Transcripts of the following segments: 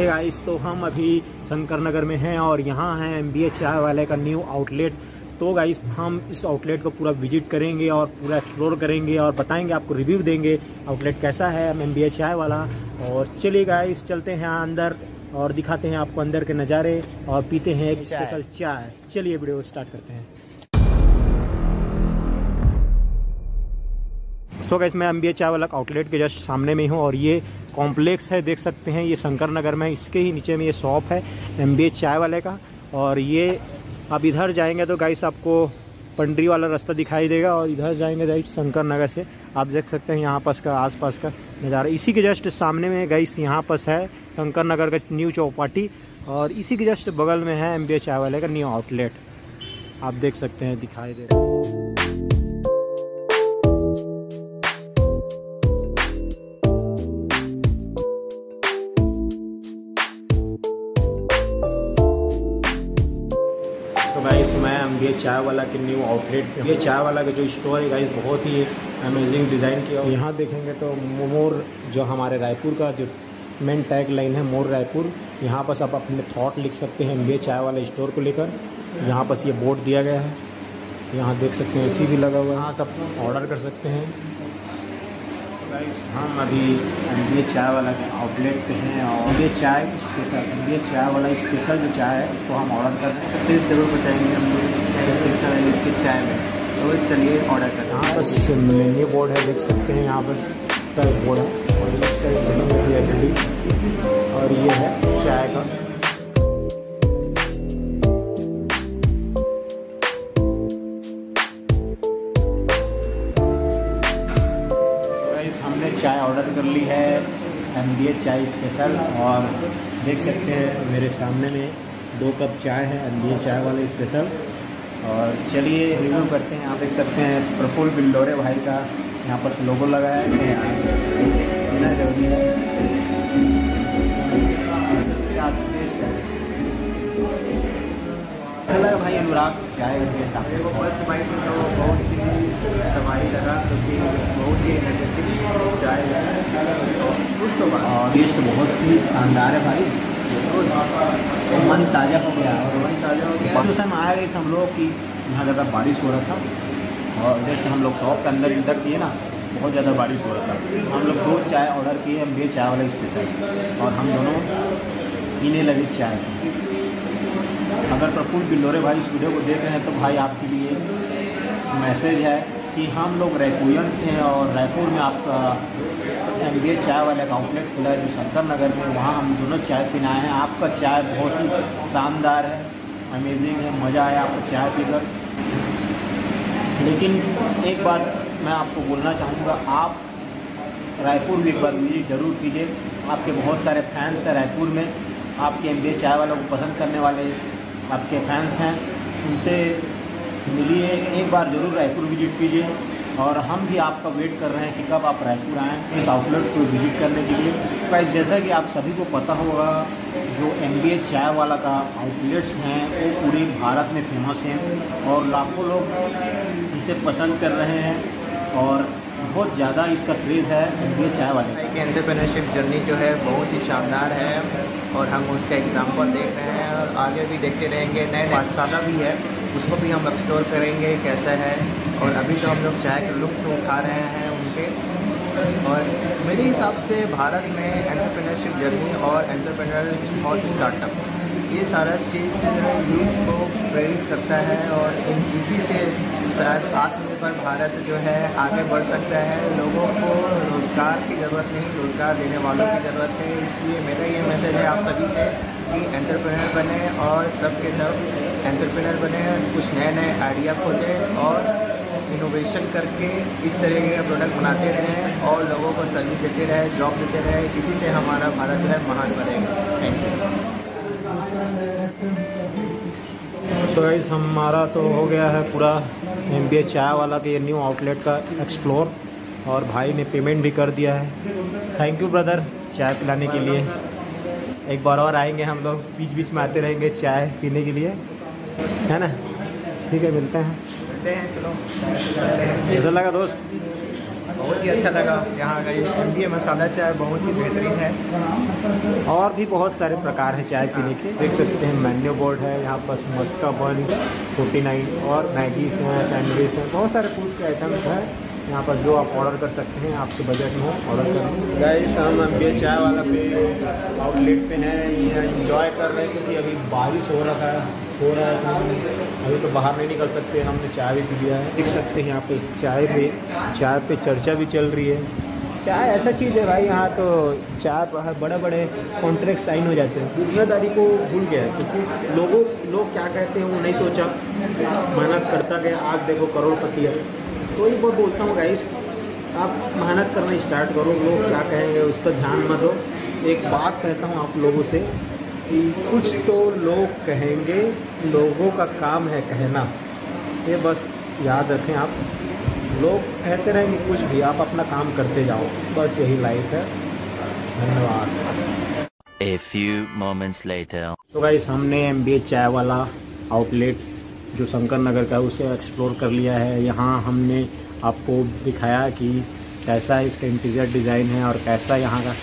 Hey guys तो हम अभी शंकर नगर में हैं और यहाँ है एम बी चाय वाले का न्यू आउटलेट तो गाइस हम इस आउटलेट को पूरा विज़िट करेंगे और पूरा एक्सप्लोर करेंगे और बताएँगे आपको रिव्यू देंगे आउटलेट कैसा है एम बी चाय वाला और चलिए गाइस चलते हैं अंदर और दिखाते हैं आपको अंदर के नज़ारे और पीते हैं एक स्पेशल चाय। चलिए वीडियो स्टार्ट करते हैं। सो गैस मैं एम चाय वाला आउटलेट के जस्ट सामने में हूँ और ये कॉम्प्लेक्स है, देख सकते हैं, ये शंकर नगर में इसके ही नीचे में ये शॉप है एम चाय वाले का। और ये आप इधर जाएँगे तो गाइस आपको पंडरी वाला रास्ता दिखाई देगा और इधर जाएँगे गाइस शंकर नगर से। आप देख सकते हैं यहाँ पास का, आसपास का नज़ारा। इसी के जस्ट सामने में गाइस यहाँ पास है शंकर नगर का न्यू चौपाटी और इसी के जस्ट बगल में है एम चाय वाले का न्यू आउटलेट आप देख सकते हैं, दिखाई दे रहा है। ये चाय वाला के न्यू आउटलेट ये चाय वाला का जो स्टोर है गाइस बहुत ही अमेजिंग डिज़ाइन किया यहाँ देखेंगे तो मोर जो हमारे रायपुर का जो मेन टैग लाइन है मोर रायपुर यहाँ पर आप अपने थॉट लिख सकते हैं ये चाय वाला स्टोर को लेकर। यहाँ पर ये बोर्ड दिया गया है। यहाँ देख सकते हैं एसी भी लगा हुआ है। यहाँ सब ऑर्डर कर सकते हैं। हम अभी ये चाय वाला के आउटलेट पे हैं और ये चाय स्पेशल ये चाय वाला स्पेशल जो चाय है उसको हम ऑर्डर कर रहे हैं। फिर ज़रूर बताएँगे हम स्पेशल है इसकी चाय में। तो चलिए ऑर्डर करते हैं। बस मेन्यू बोर्ड है, देख सकते हैं यहाँ पर। का बोर्ड है। और इसका एल डी और ये है चाय का। हमने चाय ऑर्डर कर ली है एम डी चाय स्पेशल और देख सकते हैं मेरे सामने में दो कप चाय है एम चाय वाले स्पेशल और चलिए रिव्यू करते हैं। आप देख सकते हैं प्रफुल्ल बिल्डोरे भाई का यहाँ पर लोगो लगाया है। ज़रूरी है। चला भाई अनुराग चाय मेरे को फ़र्स्ट बाइट में तो बहुत ही दवाई लगा क्योंकि बहुत ही एनर्जेटिक चाय है। तो और टेस्ट बहुत ही शानदार है भाई। मन ताज़ा हो गया। और मन चार्ज हो गया। उस टाइम आया गई हम लोग कि यहाँ ज़्यादा बारिश हो रहा था। और जस्ट हम लोग शॉप के अंदर इंटर किए ना, बहुत ज़्यादा बारिश हो रहा था। हम लोग दो चाय ऑर्डर किए, हम ये चाय वाला स्पेशल और हम दोनों पीने लगे चाय। अगर प्रफुल्ल बिल्लोरे भाई इस वीडियो को देख रहे हैं तो भाई आपके लिए मैसेज है। कि हम लोग रायपुरियन से हैं और रायपुर में आपका एम बी चाय वाले का आउटलेट खुला है जो शंकर नगर में। वहाँ हम दोनों चाय पीने हैं। आपका चाय बहुत ही शानदार है अमेजिंग है, मज़ा आया आपको चाय पीकर। लेकिन एक बात मैं आपको बोलना चाहूँगा, आप रायपुर भी एक बार विज़िट ज़रूर कीजिए। आपके बहुत सारे फैंस हैं रायपुर में। आपके एमबीए चाय वालों को पसंद करने वाले आपके फैंस हैं। उनसे मिलिए, एक बार ज़रूर रायपुर विज़िट कीजिए और हम भी आपका वेट कर रहे हैं कि कब आप रायपुर आएँ इस आउटलेट को विज़िट करने के लिए। गाइस जैसा कि आप सभी को पता होगा, जो एम चाय वाला का आउटलेट्स हैं, वो पूरे भारत में फ़ेमस हैं और लाखों लोग इसे पसंद कर रहे हैं और बहुत ज़्यादा इसका क्रेज़ है एम चाय वाले का। एंटरप्रेन्योरशिप जर्नी जो है बहुत ही शानदार है और हम उसका एग्ज़ाम्पल देख रहे हैं और आगे भी देखते रहेंगे। नए पाठशाला भी है उसको भी हम एक्सप्लोर करेंगे कैसा है। और अभी तो हम लोग चाय के लुत्फ उठा रहे हैं उनके। और मेरे हिसाब से भारत में एंटरप्रेन्योरशिप जर्नी और एंटरप्रेन्योर और स्टार्टअप ये सारा चीज़ यूथ को प्रेरित करता है और इन इसी से आत्मनिर्भर भारत जो है आगे बढ़ सकता है। लोगों को रोज़गार की ज़रूरत नहीं, रोज़गार देने वालों की ज़रूरत है। इसलिए मेरा ये मैसेज है आप सभी से कि एंटरप्रेनर बने और सब के सब एंटरप्रेनर बने, कुछ नए नए आइडिया खोजें और इनोवेशन करके इस तरह के प्रोडक्ट बनाते रहें और लोगों को सर्विस देते रहे जॉब देते रहे। इसी से हमारा भारत जो है महान बनेगा। थैंक यू तो गाइस हमारा तो हो गया है पूरा एम बी चाय वाला के न्यू आउटलेट का एक्सप्लोर और भाई ने पेमेंट भी कर दिया है। थैंक यू ब्रदर चाय पिलाने के लिए। एक बार और आएँगे हम लोग बीच बीच में आते रहेंगे चाय पीने के लिए। है ना? ठीक है मिलते हैं। कैसा लगा दोस्त। बहुत ही अच्छा लगा। यहाँ का ये एम मसाला चाय बहुत ही बेहतरीन है। और भी बहुत सारे प्रकार हैं चाय पीने के। देख सकते हैं मेन्यू बोर्ड है, यहाँ पर मस्का बन, फोर्टी नाइन और मैगीज हैं सैंडविच हैं। बहुत सारे फ़ूड के आइटम्स हैं। यहाँ पर जो आप ऑर्डर कर सकते हैं, आपके बजट में ऑर्डर कर गाइस हम अभी चाय वाला पे आउटलेट पे हैं। ये इंजॉय कर रहे हैं क्योंकि अभी बारिश हो रहा है। हो रहा है तो अभी तो बाहर नहीं निकल सकते, हमने चाय भी पी लिया है। देख सकते हैं यहाँ पे चाय पे चाय पे चर्चा भी चल रही है। चाय ऐसा चीज़ है भाई, यहाँ तो चाय बड़े बड़े कॉन्ट्रैक्ट साइन हो जाते हैं। दुनियादारी को भूल गया है, क्योंकि लोगों, लोग क्या कहते हैं वो नहीं सोचा। मेहनत करता गया, आज देखो करोड़पति है। तो ही बहुत बोलता हूँ गाइस आप मेहनत करना स्टार्ट करो, लोग क्या कहेंगे उस पर ध्यान मत दो। एक बात कहता हूँ आप लोगों से कि कुछ तो लोग कहेंगे लोगों का काम है कहना। ये बस याद रखें आप। लोग कहते रहेंगे कुछ भी आप अपना काम करते जाओ। बस यही लाइफ है। धन्यवाद। A few moments later. तो भाई हमने एम बी चाय वाला आउटलेट जो शंकर नगर का है उसे एक्सप्लोर कर लिया है। यहाँ हमने आपको दिखाया कि कैसा इसका इंटीरियर डिज़ाइन है और कैसा यहाँ का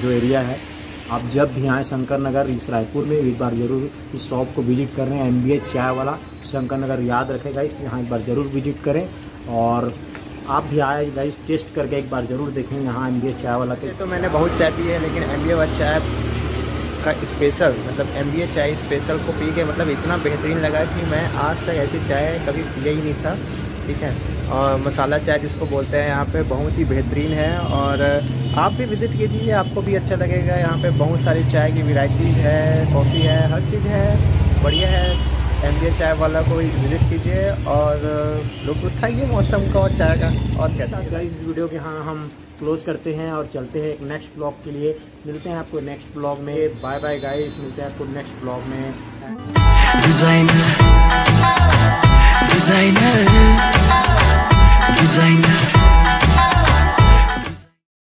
जो एरिया है। आप जब भी आए शंकर नगर इस रायपुर में, एक बार ज़रूर इस शॉप को विज़िट कर रहे हैं एम चाय वाला शंकर नगर याद रखेगा इस यहाँ एक बार ज़रूर विज़िट करें। और आप भी आए गाइस टेस्ट करके एक बार ज़रूर देखें यहाँ एम चाय वाला के। तो मैंने बहुत चाय पी है, लेकिन एम वाला चाय का स्पेशल मतलब एम चाय स्पेशल को पी के मतलब इतना बेहतरीन लगा कि मैं आज तक ऐसी चाय कभी पिया ही नहीं था, ठीक है? और मसाला चाय जिसको बोलते हैं यहाँ पे बहुत ही बेहतरीन है, और आप भी विज़िट कीजिए आपको भी अच्छा लगेगा। यहाँ पे बहुत सारी चाय की वेराइटीज़ है कॉफ़ी है हर चीज़ है। बढ़िया है। एमबीए चाय वाला को विज़िट कीजिए और लोग उठाइए मौसम का और चाय का। और क्या इस वीडियो के यहाँ हम क्लोज करते हैं और चलते हैं एक नेक्स्ट ब्लॉग के लिए। मिलते हैं आपको नेक्स्ट ब्लॉग में। बाय बाय गाइस मिलते हैं आपको नेक्स्ट ब्लॉग में। Designer designer designer